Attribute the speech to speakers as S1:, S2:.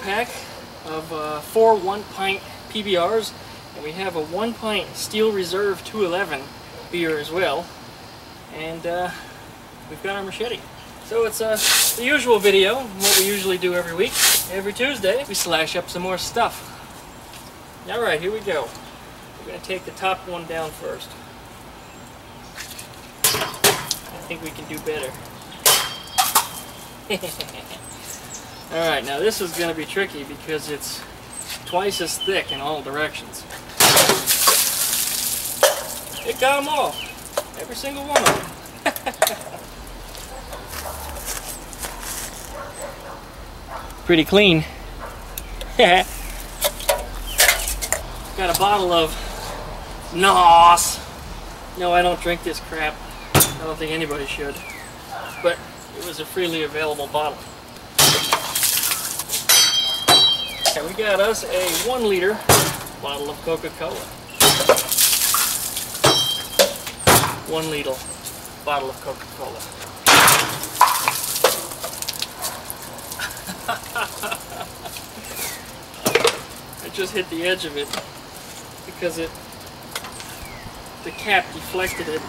S1: pack of uh, four one pint PBRs, and we have a one pint Steel Reserve 211 beer as well. And uh, we've got our machete. So it's uh, the usual video, what we usually do every week. Every Tuesday, we slash up some more stuff. Alright, here we go. We're going to take the top one down first. I think we can do better. Alright, now this is going to be tricky because it's twice as thick in all directions. It got them all. Every single one of them. Pretty clean. Got a bottle of NOS. No, I don't drink this crap. I don't think anybody should. But it was a freely available bottle. And we got us a one liter bottle of Coca-Cola. One liter bottle of Coca-Cola. I just hit the edge of it because it the cap deflected it.